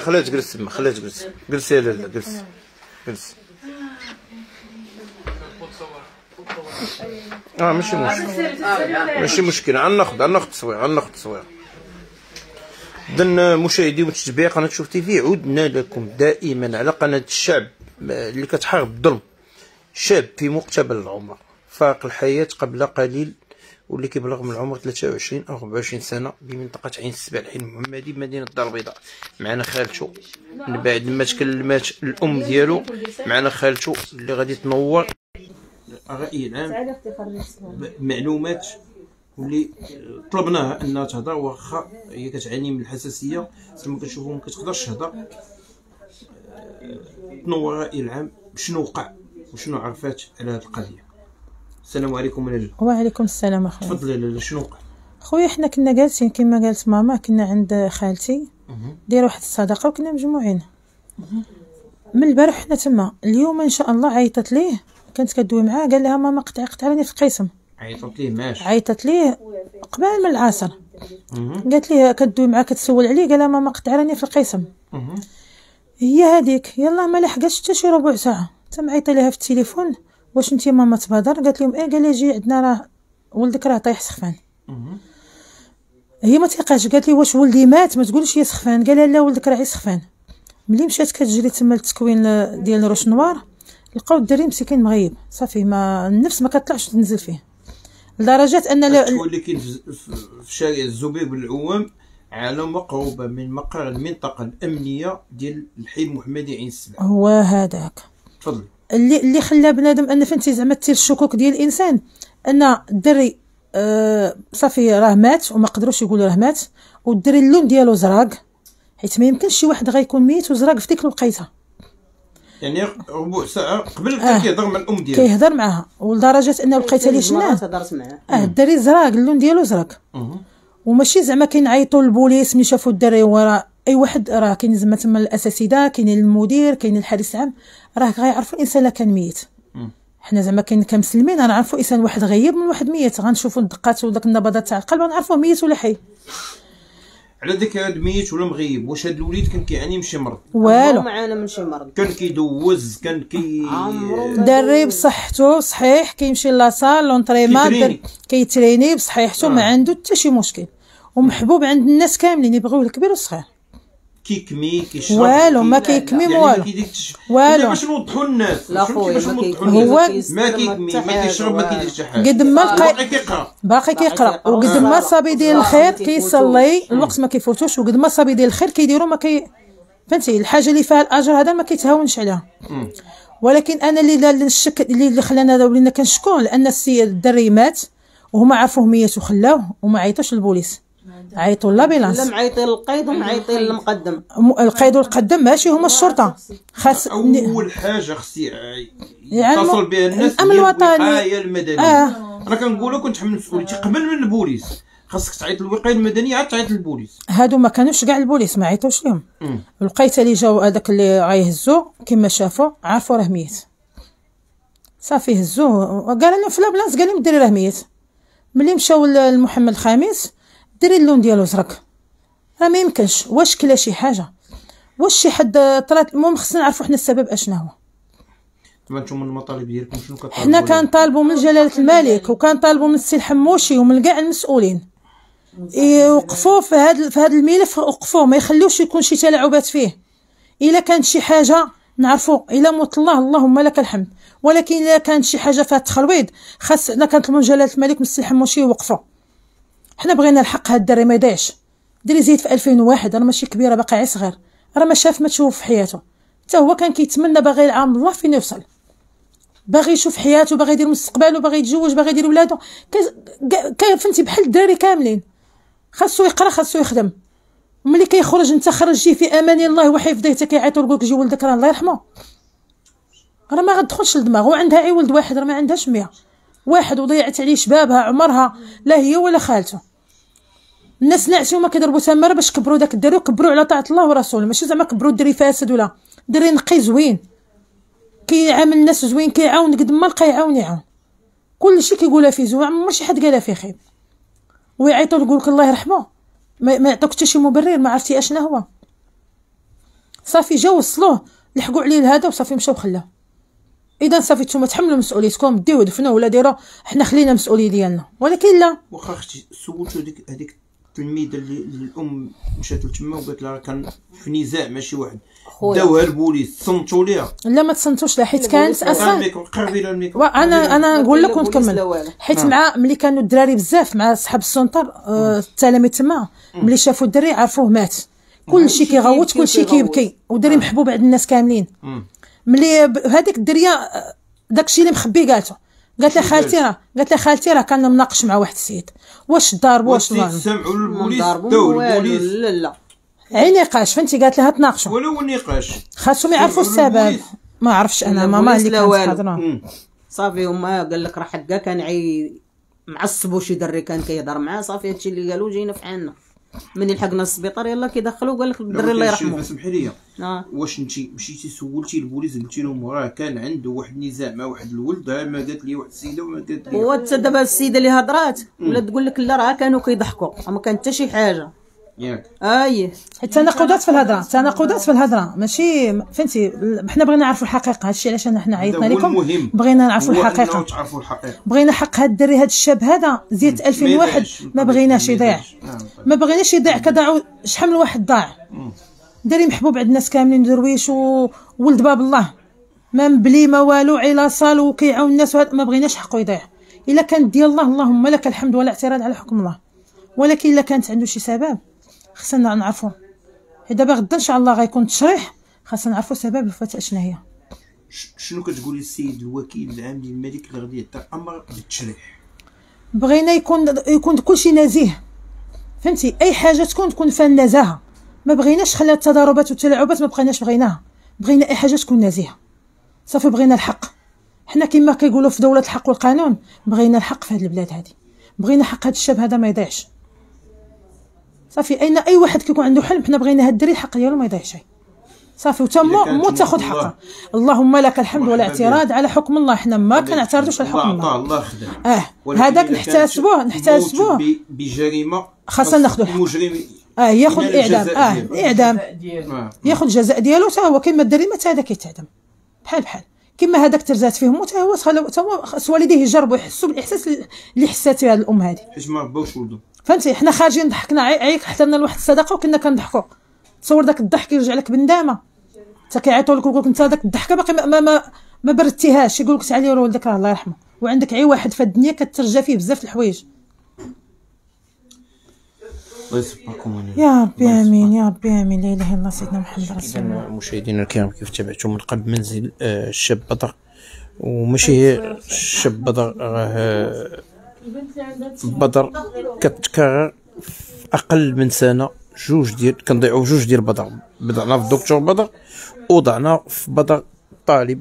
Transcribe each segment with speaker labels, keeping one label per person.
Speaker 1: خليها تجلس تما خليها تجلس جلسي يا لاله جلسي جلسي اه ماشي مشكل ماشي مشكل غناخد غناخد تصوير غناخد التصوير اذا مشاهدي ومتتبعي قناه شوف تي في عدنا لكم دائما على قناه الشعب آه، اللي كتحارب الظلم شاب في مقتبل العمر فاق الحياه قبل قليل واللي كيبلغ من العمر 23 او 24 سنه بمنطقه عين السبع الحي المحمدي بمدينه الدار البيضاء معنا خالته من بعد ما تكلمات الام ديالو معنا خالته اللي غادي تنور الراي العام معلومات واللي طلبناها انها تهضر واخا هي كتعاني من الحساسيه كما كتشوفوا ما كتقدرش تهضر آه، تنور الراي العام شنو وقع وشنو عرفات على هذه القضيه السلام عليكم من نجم
Speaker 2: وعليكم السلام اخويا
Speaker 1: تفضلي شنو
Speaker 2: خويا حنا كنا جالسين كما قالت ماما كنا عند خالتي دير واحد الصدقه وكنا مجموعين من البارح حنا تما اليوم ان شاء الله عيطت ليه كانت كدوي معاه قال لها ماما قطع قطع راني في القسم عيطت ليه ماشي عيطت ليه قبل من العصر قالت ليه كدوي معاه كتسول عليه قال لها ماما قطع راني في القسم هي هذيك يلا ما لحقاش حتى شي ربع ساعه تم عيطت لها في التليفون واش انت ماما تبادر قالت لهم ايه قال لي جي عندنا راه ولدك راه طايح سخفان هي ما تيقاش قالت لي واش ولدي مات ما تقولش يا سخفان قال لها لا ولدك راه سخفان ملي مشات كتجري تما التكوين ديال روش نوار لقاو الدري مسكين مغيب صافي ما النفس ما كطلعش تنزل فيه لدرجه ان اللي
Speaker 1: كاين في شارع الزبيب العوام على مقربه من مقر المنطقه الامنيه ديال الحي المحمدي عين السلام هو هذاك
Speaker 2: تفضل اللي اللي خلى بنادم ان فهمتي زعما تير الشكوك ديال الانسان ان الدري آه صافي راه مات وما قدروش يقولوا راه مات والدري اللون ديالو زراق حيت ما يمكنش شي واحد غيكون ميت وزراق في ديك الوقيته
Speaker 1: يعني ربع ساعه قبل آه كيهضر مع الام ديالو كيهضر
Speaker 2: معاها ولدرجه انه لقيتها لي شناه اه الدري زراق اللون ديالو زراق وماشي زعما كينعيطوا للبوليس ملي شافوا الدري وراه اي واحد راه كاين زعما تما الاساتذه كاين المدير كاين الحارس العام راه غيعرفوا الانسان لا كان ميت حنا زعما كاين كمسلمين غنعرفوا انسان واحد غيب من واحد ميت غنشوفوا الدقات وداك النبضات تاع القلب غنعرفوه ميت ولا حي
Speaker 1: على ذاك هاد ميت ولا مغيب واش هاد الوليد كان كيعاني من شي مرض والو
Speaker 2: معانا من شي مرض
Speaker 1: كان كيدوز كان كي آه،
Speaker 2: دري بصحته صحيح كيمشي لاصال لونطريمون كيتريني بصحيحته ما آه. عنده حتى شي مشكل ومحبوب عند الناس كاملين يبغيوه الكبير والصغير
Speaker 1: كيكمي كيشرب والو يعني ما كيكمي والو والو باش نوضحوا للناس لا خويا باش نوضحوا للناس ما كيكمي ما كيشرب ما كيدير حتى حاجه قد ما لقى
Speaker 2: باقي كيقرا وقد آه. ما صابي ديال الخير كيصلي الوقت ما كيفوتوش وقد ما صابي ديال الخير كيديروا ما كي فهمتي الحاجه اللي فيها الاجر هذا ما كيتهاونش عليها ولكن انا اللي الشك اللي خلانا ولينا كنشكو لان السيد الدري مات وهما عرفوه ميت وخلاوه وما عيطوش للبوليس عيطوا لابيلانس لا معيطي للقيد ومعيطي للمقدم القيد والقدم ماشي هما الشرطه خاص اول
Speaker 1: حاجه خصي يعني يتصل بها الناس الامن الوطني الحياه المدنيه آه. انا كنقول لك حمل مسؤوليتي قبل من البوليس خاصك تعيط للوقايه المدنيه عاد تعيط للبوليس
Speaker 2: هادو ما كانوش كاع البوليس ما عيطوش لهم الوقيته اللي جاو هذاك اللي غيهزو كما شافوا عرفوا راه ميت صافي هزوه قال لهم في لابلاص قال لهم الدري راه ميت ملي مشاو لمحمد الخامس ديري اللون ديالو زرق راه ما يمكنش واش كلا شي حاجه واش شي حد طرات المهم خصنا نعرفوا حنا السبب اشناهو
Speaker 1: هو نتوما المطالب ديالكم شنو كطالبوا حنا
Speaker 2: كنطالبوا من جلاله الملك وكنطالبوا من السي الحموشي ومن كاع المسؤولين يوقفوا في هذا في هذا الملف وقفوه ما يخليوش يكون شي تلاعبات فيه الا كانت شي حاجه نعرفوا الا موت الله اللهم لك الحمد ولكن الا كانت شي حاجه فيها تخلويض خاصنا كنطلبوا من جلاله الملك والسي الحموشي يوقفوا حنا بغينا الحق هاد الدري ما يضيعش دري زيد في 2001 راه ماشي كبيره باقي عي صغير راه ما شاف ما تشوف في حياته حتى هو كان كيتمنى باغي العام الله فين يوصل باغي يشوف حياته باغي يدير مستقبله باغي يتزوج باغي يدير ولادو كان فهمتي بحال الدراري كاملين خاصو يقرا خاصو يخدم ملي كيخرج انت خرجتي في امان الله وحفظه حتى كيعيطوا لك جي ولدك راه الله يرحمه راه ما غتدخلش للدماغ وعندها عي ولد واحد راه ما عندهاش 100 واحد وضيعت عليه شبابها عمرها لا هي ولا خالته الناس نعسوا ما كيضربوا تماره باش كبروا داك الدري وكبروا على طاعه الله ورسوله ماشي زعما كبروا الدري فاسد ولا دري نقي زوين كيعامل الناس زوين كيعاون قد ما لقى يعاون يعاون كلشي كيقولها فيه زوين عمر شي حد قالها فيه خير ويعيطوا يقول لك الله يرحمه ما, ما يعطوك حتى شي مبرر ما عرفتي اشنا هو صافي جاو وصلوه لحقوا عليه لهذا وصافي مشاو خلاه اذا صافي نتوما تحملوا مسؤوليتكم ديو دفنوه ولا ديروا حنا خلينا مسؤوليه ديالنا ولكن لا
Speaker 1: واخا اختي سولتو هذيك تلميذ اللي الام مشات تما وقالت لها كان في نزاع ماشي واحد داوها البوليس صمتوا ليها
Speaker 2: لا ما تصنتوش لها حيت كانت آه، اصلا
Speaker 1: انا انا نقول لك ونكمل
Speaker 2: حيت نعم. مع ملي كانوا الدراري بزاف مع صحاب السونتر آه، التلاميذ تما ملي شافوا الدري عرفوه مات كلشي كيغوت كلشي كيبكي ودري محبوب عند الناس كاملين ملي هذيك الدريه آه، داكشي اللي مخبي قالته قالت لها خالتي راه قالت لها خالتي راه كان مناقش مع واحد السيد واش ضاربو واش سمعوا البوليس داو البوليس لا لا عي نقاش فهمتي قالت لها تناقشوا ولو النقاش خاصهم يعرفوا السبب ما عرفش انا ماما اللي كانت حاضره صافي هما قال لك راه حقا كان عي معصبو شي دري كان كيهضر معاه صافي هادشي اللي قالوا جينا في عنا من لحقنا السبيطار يلاه كيدخلوا قال لك الدري الله يرحمه سمحي لي نعم.
Speaker 1: واش انت مشيتي سولتي البوليس قلتي لهم راه كان عنده واحد النزاع مع واحد الولد ما قالت لي واحد السيده وما قالت لي حتى
Speaker 2: دابا السيده اللي هضرات ولا تقول لك لا راه كانوا كيضحكوا ما كان حتى شي حاجه ياك اي حيت في الهضره التناقضات في الهضره ماشي فهمتي حنا بغينا نعرفوا الحقيقه هادشي علاش حنا عيطنا لكم بغينا نعرفوا الحقيقه
Speaker 1: تعرفوا الحقيقه
Speaker 2: بغينا حق هاد الدري هاد الشاب هذا زيد 2001 آه، طيب. ما بغيناش يضيع ما بغيناش يضيع كذا شحال من واحد ضاع داري محبوب عند الناس كاملين درويش وولد باب الله ما مبلي ما والو علا صال وكيعاون الناس ما بغيناش حقه يضيع الا كانت ديال الله اللهم لك الحمد ولا اعتراض على حكم الله ولكن الا كانت عنده شي سبب خصنا نعرفو دابا غدا ان شاء الله غيكون تشريح خاصنا نعرفو سبب الفتاه شنو هي
Speaker 1: شنو كتقولي السيد الوكيل العام للملك اللي غادي يعطي الامر بالتشريح
Speaker 2: بغينا يكون يكون كلشي نزيه فهمتي اي حاجه تكون تكون فيها النزاهه ما بغيناش خلى التضاربات والتلاعبات ما بقيناش بغيناها بغينا اي حاجه تكون نزيهه صافي بغينا الحق حنا كما كيقولوا في دوله الحق والقانون بغينا الحق في هذه البلاد هذه بغينا حق هذا الشاب هذا ما يضيعش صافي اين اي واحد كيكون عنده حلم حنا بغينا هاد الدري الحق ديالو ما يضيعش صافي وتا مو تاخذ حقها اللهم لك الحمد والاعتراض على حكم الله حنا ما كنعترضوش على حكم
Speaker 1: الله الله خدم اه هذاك نحتاسبوه نحتاسبوه بجريمه خاصنا ناخذ المجرم
Speaker 2: اه ياخذ اعدام اه اعدام آه. ياخذ الجزاء ديالو حتى هو كيما الدري حتى هذا كيتعدم بحال بحال كما هذاك ترزات فيه موت هو خاص والديه يجربوا يحسوا بالاحساس اللي حسات فيه هذه الام هذه
Speaker 1: حيت ما رباوش ولدو
Speaker 2: فهمتي حنا خارجين ضحكنا عيك حتى لنا لواحد الصدقه وكنا كنضحكوا تصور داك الضحك يرجع لك بندامه حتى كيعيطوا لك ويقول لك انت هذاك الضحكه باقي ما ما, ما, ما بردتيهاش يقول لك تعالي ولدك الله يرحمه وعندك عي واحد في الدنيا كترجى فيه بزاف الحوايج
Speaker 1: الله يسبقكم يا
Speaker 2: ربي امين يا ربي امين لا اله الا الله سيدنا محمد رسول الله
Speaker 1: مشاهدينا الكرام كيف تابعتم من قبل منزل الشاب آه، بدر وماشي الشاب بدر راه بدر كتكرر في اقل من سنه جوج ديال كنضيعوا جوج ديال بدر بدعنا في الدكتور بدر وضعنا في بدر طالب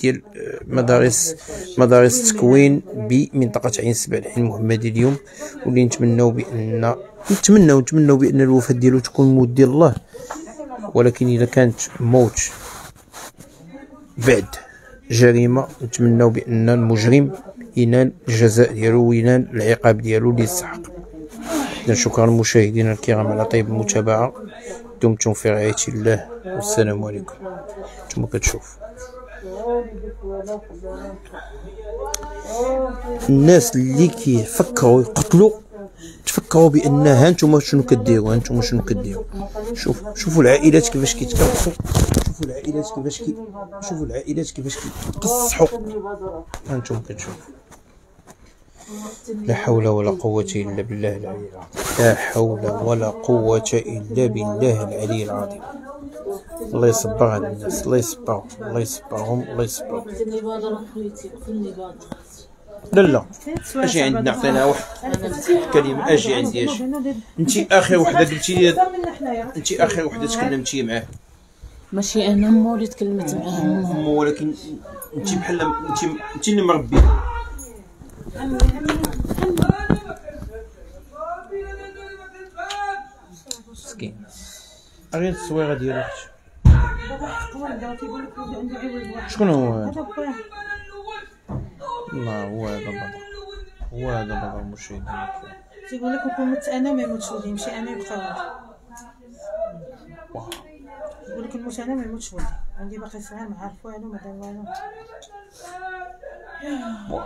Speaker 1: ديال آه، مدارس مدارس تكوين بمنطقه عين سبع العين المحمدي اليوم واللي نتمناو بان نتمناو نتمناو بان الوفاه ديالو تكون موت ديال الله ولكن اذا كانت موت بعد جريمه نتمناو بان المجرم ينال الجزاء ديالو وينال العقاب ديالو اللي يستحق اذا شكرا لمشاهدينا الكرام على طيب المتابعه دمتم في رعايه الله والسلام عليكم انتم كتشوفوا الناس اللي كيفكروا يقتلوا تفكروا بان ها انتم شنو كديروا ها انتم شنو كديروا شوف شوفوا العائلات كيفاش كيتكافحوا شوفوا العائلات كيفاش كي شوفوا العائلات كيفاش
Speaker 2: كيتقصحوا
Speaker 1: ها انتم كتشوفوا لا حول ولا قوة إلا بالله العلي العظيم لا حول ولا قوة إلا بالله العلي العظيم
Speaker 2: الله يصبر على الناس الله
Speaker 1: يصبر الله يصبرهم الله يصبر
Speaker 2: لا لا اجي عندنا عطينا واحد كلمه اجي عندي اجي انت اخر وحده قلتي لي انت اخر وحده تكلمتي معاه ماشي انا مو اللي تكلمت معاه
Speaker 1: مو ولكن انت بحال انت انت اللي مربي
Speaker 2: مسكين غير التصويره اختي شكون هو هذا؟
Speaker 1: لا هو هذا بابا هو هذا بابا المشهد
Speaker 2: تيقول لك كون مت انا ما يموتش ولدي ماشي انا يبقى ولدي يقول لك نموت انا ما يموتش ولدي عندي باقي صغير ما عارف والو ما دار والو